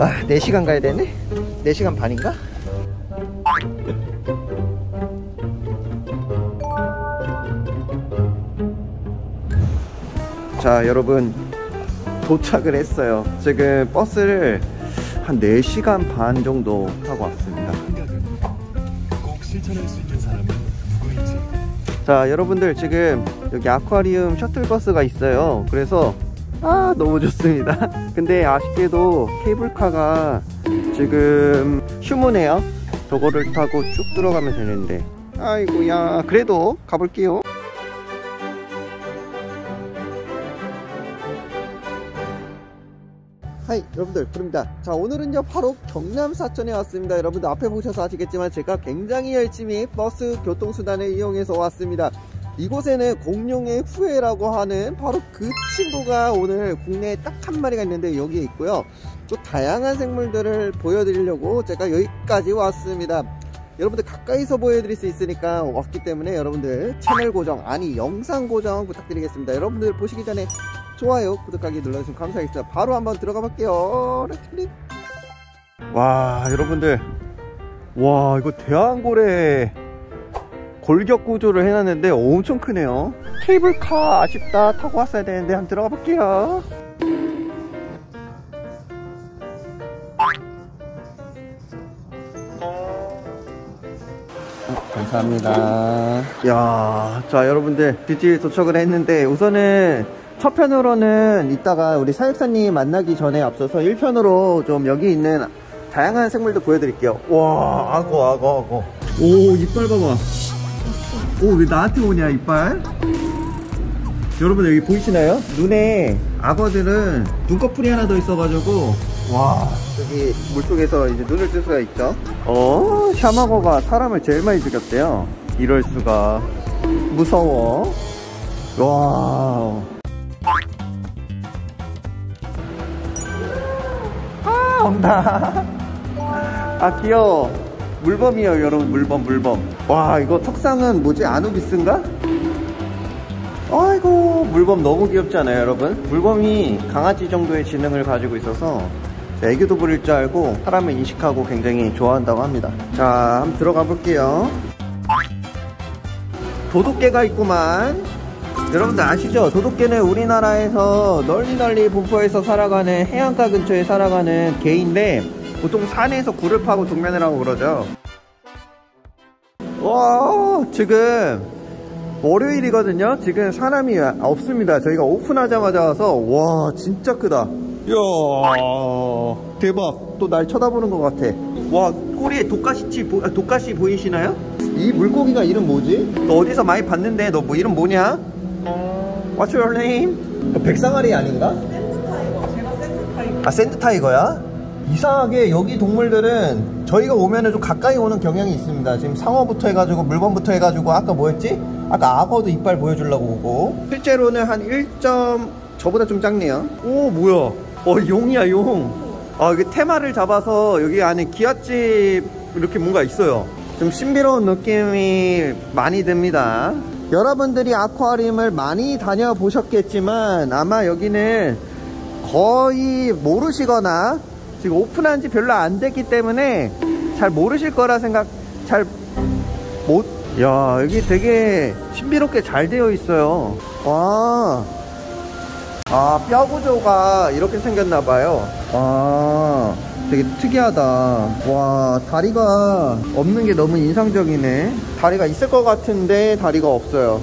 아 4시간 가야 되네? 4시간 반인가? 자 여러분. 도착을 했어요. 지금 버스를 한 4시간 반 정도 타고 왔습니다. 꼭 실천할 수 있는 사람은 누구인지. 자 여러분들 지금 여기 아쿠아리움 셔틀버스가 있어요. 그래서 아 너무 좋습니다. 근데 아쉽게도 케이블카가 지금 휴무네요. 저거를 타고 쭉 들어가면 되는데. 아이고야 그래도 가볼게요. 하이 여러분들 부릅니다. 자 오늘은요 바로 경남 사천에 왔습니다. 여러분들 앞에 보셔서 아시겠지만 제가 굉장히 열심히 버스 교통수단을 이용해서 왔습니다 이곳에는 공룡의 후예라고 하는 바로 그 친구가 오늘 국내에 딱 한 마리가 있는데 여기에 있고요. 또 다양한 생물들을 보여드리려고 제가 여기까지 왔습니다. 여러분들 가까이서 보여드릴 수 있으니까 왔기 때문에 여러분들 채널 고정 아니 영상 고정 부탁드리겠습니다. 여러분들 보시기 전에 좋아요 구독하기 눌러주시면 감사하겠습니다. 바로 한번 들어가 볼게요. 와 여러분들. 와 이거 대왕고래 골격 구조를 해놨는데 엄청 크네요 케이블카 아쉽다 타고 왔어야 되는데 한번 들어가 볼게요 감사합니다. 야, 자 여러분들 드디어 도착을 했는데 우선은 첫 편으로는 이따가 우리 사육사님 만나기 전에 앞서서 1편으로 좀 여기 있는 다양한 생물들 보여드릴게요. 와, 악어, 악어, 악어. 오, 이빨 봐봐. 오, 왜 나한테 오냐, 이빨? 여러분 여기 보이시나요? 눈에 악어들은 눈꺼풀이 하나 더 있어가지고 와 여기 물속에서 이제 눈을 뜰 수가 있죠 어 샤마거가 사람을 제일 많이 죽였대요 이럴 수가 무서워 와 아, 온다. 아, 귀여워. 물범이에요, 여러분. 물범, 물범. 와, 이거 턱상은 뭐지? 아누비스인가? 아이고, 물범 너무 귀엽지 않아요, 여러분? 물범이 강아지 정도의 지능을 가지고 있어서 애교도 부릴 줄 알고 사람을 인식하고 굉장히 좋아한다고 합니다. 자, 한번 들어가 볼게요. 도둑개가 있구만. 여러분들 아시죠? 도둑개는 우리나라에서 널리 널리 분포해서 살아가는 해안가 근처에 살아가는 개인데 보통 산에서 굴을 파고 동면을 하고 그러죠. 와, 지금 월요일이거든요. 지금 사람이 없습니다. 저희가 오픈하자마자 와서 와, 진짜 크다. 이야, 대박. 또 날 쳐다보는 것 같아. 와, 꼬리에 독가시, 보, 아, 독가시 보이시나요? 이 물고기가 이름 뭐지? 너 어디서 많이 봤는데 너 뭐 이름 뭐냐? What's your name? 백상아리 아닌가? 샌드타이거. 제가 샌드타이거. 아 샌드타이거야? 이상하게 여기 동물들은 저희가 오면은 좀 가까이 오는 경향이 있습니다. 지금 상어부터 해가지고 물범부터 해가지고 아까 뭐였지? 아까 악어도 이빨 보여주려고 오고. 실제로는 한 1점 저보다 좀 작네요. 오 뭐야? 어 용이야 용아 여기 테마를 잡아서 여기 안에 기아집 이렇게 뭔가 있어요. 좀 신비로운 느낌이 많이 듭니다. 여러분들이 아쿠아리움을 많이 다녀보셨겠지만 아마 여기는 거의 모르시거나 지금 오픈한 지 별로 안 됐기 때문에 잘 모르실 거라 생각 잘 못. 야 여기 되게 신비롭게 잘 되어 있어요. 와. 아, 뼈 구조가 이렇게 생겼나 봐요. 아, 되게 특이하다. 와, 다리가 없는 게 너무 인상적이네. 다리가 있을 것 같은데 다리가 없어요.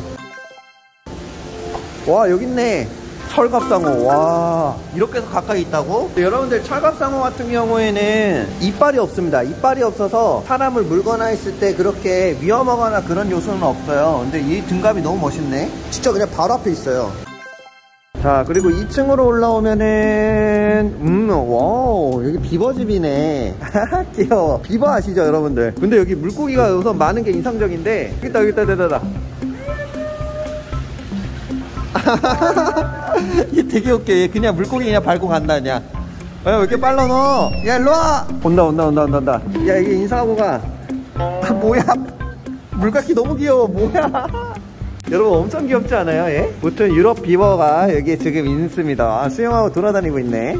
와, 여기 있네. 철갑상어. 와, 이렇게 해서 가까이 있다고? 여러분들, 철갑상어 같은 경우에는 이빨이 없습니다. 이빨이 없어서 사람을 물거나 했을 때 그렇게 위험하거나 그런 요소는 없어요. 근데 이 등갑이 너무 멋있네. 진짜 그냥 바로 앞에 있어요. 자 그리고 2층으로 올라오면은 음 wow 여기 비버집이네 귀여워 비버 아시죠 여러분들 근데 여기 물고기가 우선 많은 게 인상적인데 여기 있다 여기 있다 여기 있다 얘 되게 웃겨 얘 그냥 물고기 그냥 밟고 간다 그냥 야, 왜 이렇게 빨라 너? 야 일로와 온다 온다 온다 온다 온다 야 이게 인사하고 가 아, 뭐야 물갈퀴 너무 귀여워 뭐야 여러분 엄청 귀엽지 않아요? 얘? 보통 유럽 비버가 여기 지금 있습니다. 아, 수영하고 돌아다니고 있네.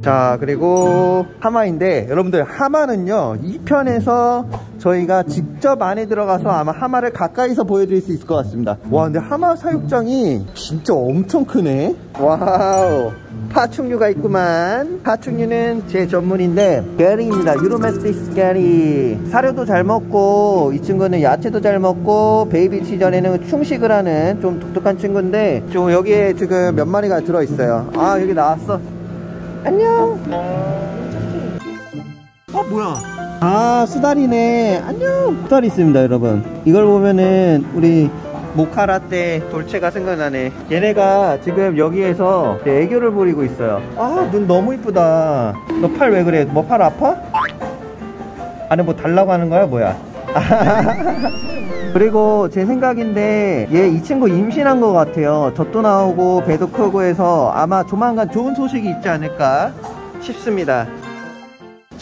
자 그리고 하마인데 여러분들 하마는요 2편에서 저희가 직접 안에 들어가서 아마 하마를 가까이서 보여드릴 수 있을 것 같습니다. 와 근데 하마 사육장이 진짜 엄청 크네? Wow. 파충류가 있구만. 파충류는 제 전문인데 geyri입니다. Uromastyx geyri 사료도 잘 먹고 이 친구는 야채도 잘 먹고 baby 시절에는 충식을 하는 좀 독특한 친구인데 좀 여기에 지금 몇 마리가 들어있어요. 아 여기 나왔어. 안녕. 어 뭐야? 아 수달이네. 안녕. 수달이 있습니다, 여러분. 이걸 보면은 우리 모카라떼 돌체가 생각나네. 얘네가 지금 여기에서 애교를 부리고 있어요. 아 눈 너무 이쁘다. 너 팔 왜 그래? 뭐 팔 아파? 안에 뭐 달라고 하는 거야 뭐야? 그리고 제 생각인데 얘 이 친구 임신한 것 같아요 젖도 나오고 배도 크고 해서 아마 조만간 좋은 소식이 있지 않을까 싶습니다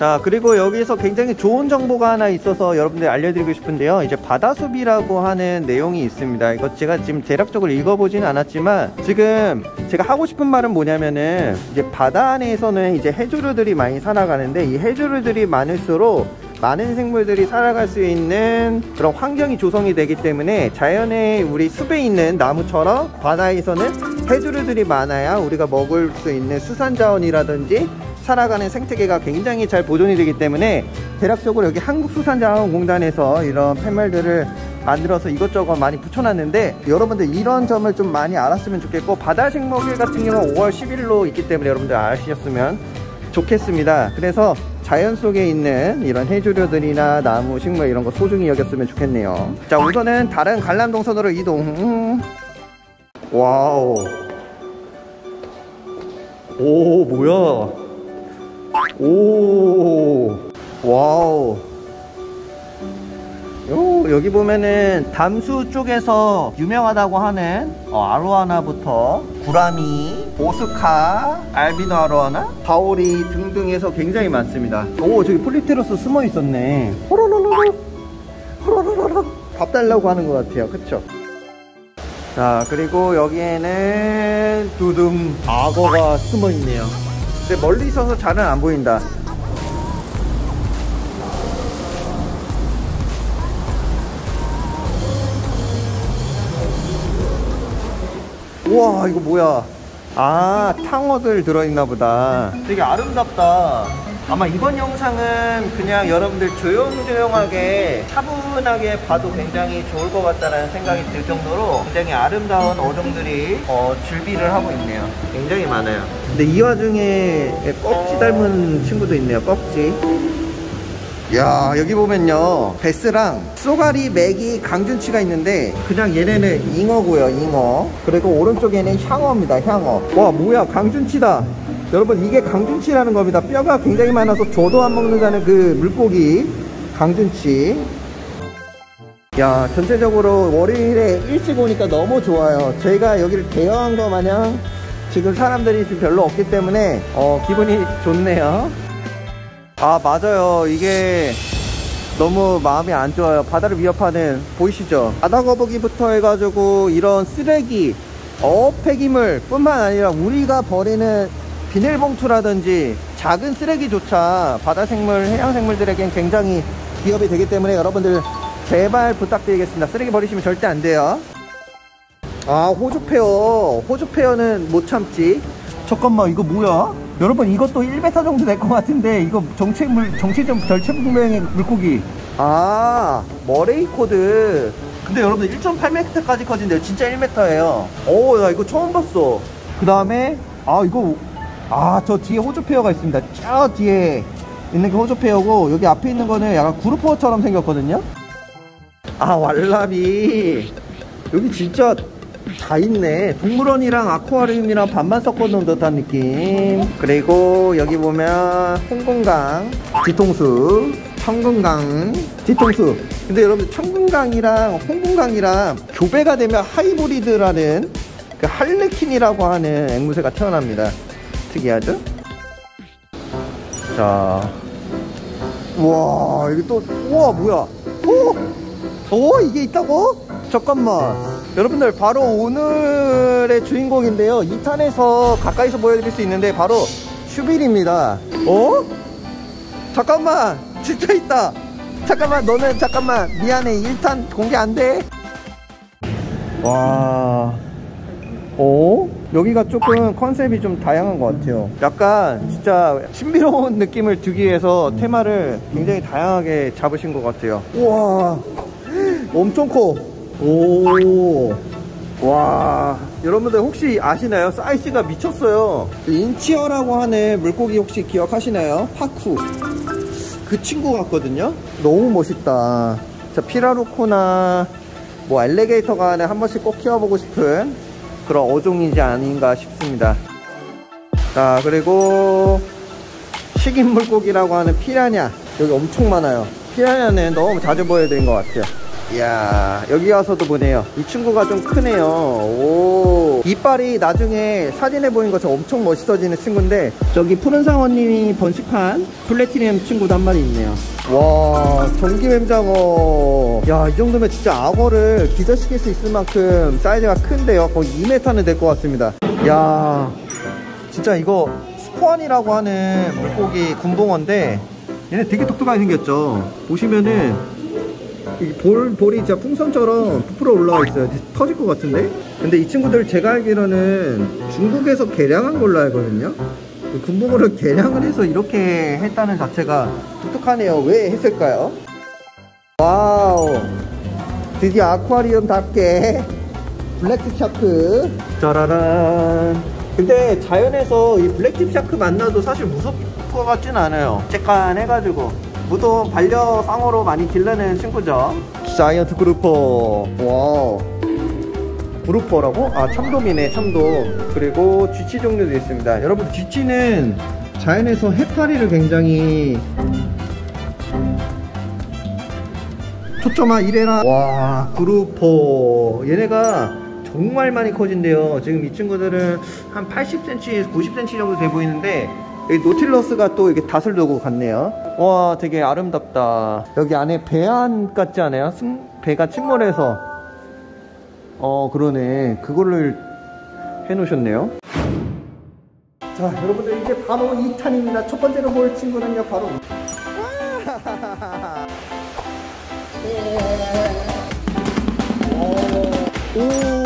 자 그리고 여기서 굉장히 좋은 정보가 하나 있어서 여러분들 알려드리고 싶은데요. 이제 바다숲이라고 하는 내용이 있습니다. 이거 제가 지금 대략적으로 읽어보지는 않았지만 지금 제가 하고 싶은 말은 뭐냐면은 이제 바다 안에서는 이제 해조류들이 많이 살아가는데 이 해조류들이 많을수록 많은 생물들이 살아갈 수 있는 그런 환경이 조성이 되기 때문에 자연의 우리 숲에 있는 나무처럼 바다에서는 해조류들이 많아야 우리가 먹을 수 있는 수산자원이라든지 살아가는 생태계가 굉장히 잘 보존이 되기 때문에 대략적으로 여기 한국수산자원공단에서 이런 팻말들을 만들어서 이것저것 많이 붙여놨는데 여러분들 이런 점을 좀 많이 알았으면 좋겠고 바다식목일 같은 경우는 5월 10일로 있기 때문에 여러분들 아시셨으면 좋겠습니다. 그래서 자연 속에 있는 이런 해조류들이나 나무, 식물 이런 거 소중히 여겼으면 좋겠네요. 자 우선은 다른 관람동선으로 이동. wow. 오 뭐야 오 wow 요, 여기 보면은 담수 쪽에서 유명하다고 하는 어, 아로와나부터 구라미, 오스카, 알비노 아로와나, 바오리 등등해서 굉장히 많습니다. 오 저기 폴립테루스 숨어 있었네. 호로로로로 호로로로로 밥 달라고 하는 것 같아요. 그쵸? 자 그리고 여기에는 두둥 악어가 숨어 있네요. 근데 멀리 있어서 잘은 안 보인다. 우와 이거 뭐야? 아 탕어들 들어있나 보다. 되게 아름답다 아마 이번 영상은 그냥 여러분들 조용조용하게 차분하게 봐도 굉장히 좋을 것 같다는 생각이 들 정도로 굉장히 아름다운 어종들이 어, 줄비를 하고 있네요. 굉장히 많아요. 근데 이 와중에 꺽지 닮은 친구도 있네요 꺽지. 야 여기 보면요. 베스랑 쏘가리 맥이 강준치가 있는데 그냥 얘네는 잉어고요 잉어. 그리고 오른쪽에는 향어입니다 향어. 와 뭐야 강준치다 여러분 이게 강준치라는 겁니다. 뼈가 굉장히 많아서 저도 안 먹는다는 그 물고기 강준치. 야 전체적으로 월요일에 일찍 오니까 너무 좋아요. 저희가 여기를 대여한 거 마냥 지금 사람들이 별로 없기 때문에 어 기분이 좋네요. 아 맞아요. 이게 너무 마음이 안 좋아요. 바다를 위협하는 보이시죠? 바다 거북이부터 해가지고 이런 쓰레기 어업 폐기물 뿐만 아니라 우리가 버리는 비닐봉투라든지 작은 쓰레기조차 바다 생물 해양 생물들에겐 굉장히 위협이 되기 때문에 여러분들 제발 부탁드리겠습니다. 쓰레기 버리시면 절대 안 돼요. 아 호주 폐어. 호주 폐어는 못 참지. 잠깐만 이거 뭐야? 여러분 이것도 1m 정도 될 것 같은데 이거 정체불 정체 정체불명의 물고기. 아 Murray cod. 근데 여러분 1.8m까지 커진대요. 진짜 1m예요. 오나 이거 처음 봤어. 그 다음에 아 이거 아 저 뒤에 호주 폐어가 있습니다. 저 뒤에 있는 게 호주 폐어고 여기 앞에 있는 거는 약간 grouper처럼 생겼거든요? 아 왈라비. 여기 진짜 다 있네. 동물원이랑 아쿠아리움이랑 반만 섞어놓은 듯한 느낌. 그리고 여기 보면 홍금강 뒤통수 청금강 뒤통수. 근데 여러분 청금강이랑 홍금강이랑 교배가 되면 하이브리드라는 그 할레킨이라고 하는 앵무새가 태어납니다 특이하죠 자 우와 여기 또 우와 뭐야 오, 오 이게 있다고? 잠깐만 여러분들 바로 오늘의 주인공인데요 2탄에서 가까이서 보여드릴 수 있는데 바로 슈빌입니다. 어? 잠깐만! 진짜 있다! 잠깐만, 너는 잠깐만. 미안해. 1탄 공개 안 돼. 와. 어? 여기가 조금 컨셉이 좀 다양한 것 같아요. 약간 진짜 신비로운 느낌을 주기 위해서 테마를 굉장히 다양하게 잡으신 것 같아요. 우와. 엄청 커. 오. 와. 여러분들 혹시 아시나요? 사이즈가 미쳤어요. 인치어라고 하는 물고기 혹시 기억하시나요? 파쿠. 그 친구 같거든요? 너무 멋있다. 자, 피라루코나 뭐 엘리게이터가 안에 한 번씩 꼭 키워보고 싶은 그런 어종이지 아닌가 싶습니다. 자, 그리고 식인 물고기라고 하는 피라냐. 여기 엄청 많아요. 피라냐는 너무 자주 되는 것 같아요. 이야, 여기 와서도 보네요. 이 친구가 좀 크네요. 오. 이빨이 나중에 사진에 보인 것처럼 엄청 멋있어지는 친구인데, 저기 푸른 상어님이 번식한 플래티늄 친구도 한 마리 있네요. 와, 전기뱀장어. 야, 이 정도면 진짜 악어를 기절시킬 수 있을 만큼 사이즈가 큰데요. 거의 2m는 될 것 같습니다. 야, 진짜 이거 수포안이라고 하는 물고기 금붕어인데, 얘네 되게 독특하게 생겼죠. 보시면은, 이 볼, 볼이 진짜 풍선처럼 부풀어 올라와 있어요. 터질 것 같은데? 근데 이 친구들 제가 알기로는 중국에서 개량한 걸로 알거든요? 금붕어를 개량을 해서 이렇게 했다는 자체가 독특하네요. 왜 했을까요? wow. 드디어 아쿠아리움답게 blacktip shark. 짜라란. 근데 자연에서 이 blacktip shark 만나도 사실 무섭을 것 같진 않아요. 쬐깐 해가지고. 보통 반려상어로 많이 기르는 친구죠. giant grouper. wow. grouper라고? 아, 참돔이네, 참돔. 그리고 쥐치 종류도 있습니다. 여러분, 쥐치는 자연에서 해파리를 굉장히 초점아 이래라 와 그루퍼 얘네가 정말 많이 커진대요 지금 이 친구들은 한 80cm 90cm 정도 돼 보이는데 여기 노틸러스가 또 이렇게 닷을 두고 갔네요. 와 되게 아름답다. 여기 안에 배안 같지 않아요? 승, 배가 침몰해서. 어 그러네. 그거를 해 놓으셨네요. 자 여러분들 이제 바로 2탄입니다. 첫 번째로 볼 친구는요 바로. 오.